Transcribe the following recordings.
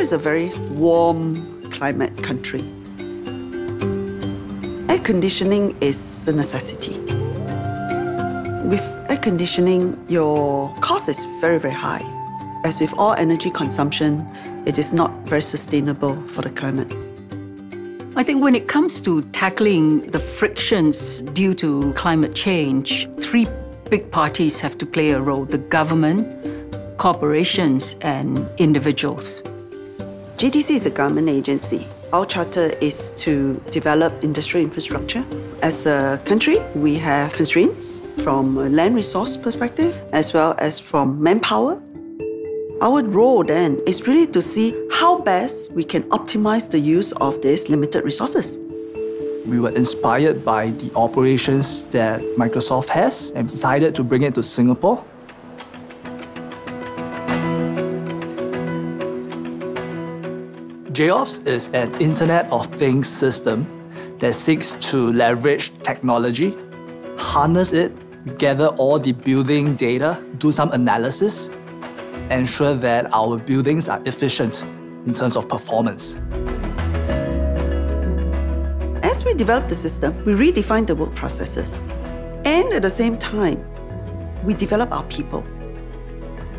Is a very warm climate country. Air conditioning is a necessity. With air conditioning, your cost is very, very high. As with all energy consumption, it is not very sustainable for the climate. I think when it comes to tackling the frictions due to climate change, three big parties have to play a role the government, corporations, and individuals. JTC is a government agency. Our charter is to develop industrial infrastructure. As a country, we have constraints from a land resource perspective as well as from manpower. Our role then is really to see how best we can optimize the use of these limited resources. We were inspired by the operations that Microsoft has and decided to bring it to Singapore. JOPS is an Internet of Things system that seeks to leverage technology, harness it, gather all the building data, do some analysis, ensure that our buildings are efficient in terms of performance. As we develop the system, we redefine the work processes. And at the same time, we develop our people.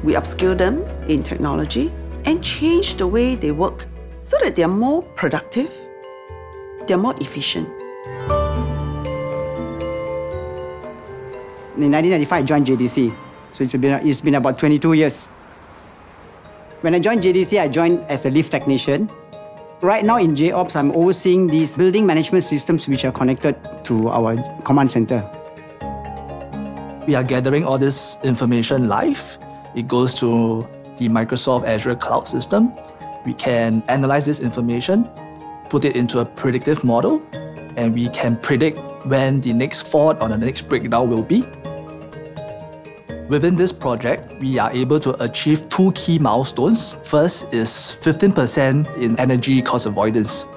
We upskill them in technology and change the way they work so that they're more productive, they're more efficient. In 1995, I joined JTC. So it's been, it's been about 22 years. When I joined JTC, I joined as a lift technician. Right now in JOPS, I'm overseeing these building management systems which are connected to our command center. We are gathering all this information live. It goes to the Microsoft Azure cloud system. We can analyze this information, put it into a predictive model, and we can predict when the next fault or the next breakdown will be. Within this project, we are able to achieve two key milestones. First is 15% in energy cost avoidance.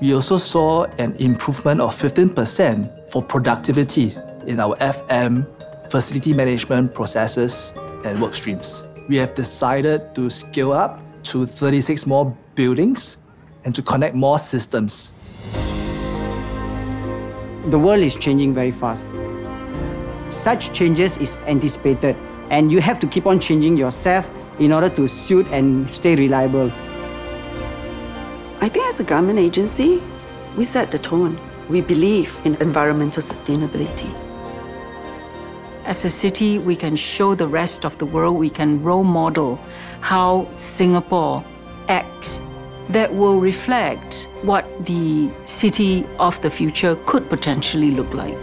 We also saw an improvement of 15% for productivity in our FM, facility management processes, and work streams. We have decided to scale up to 36 more buildings and to connect more systems. The world is changing very fast such changes is anticipated and you have to keep on changing yourself in order to suit and stay reliable. I think as a government agency, we set the tone. We believe in environmental sustainability. As a city, we can show the rest of the world, we can role model how Singapore acts that will reflect what the city of the future could potentially look like.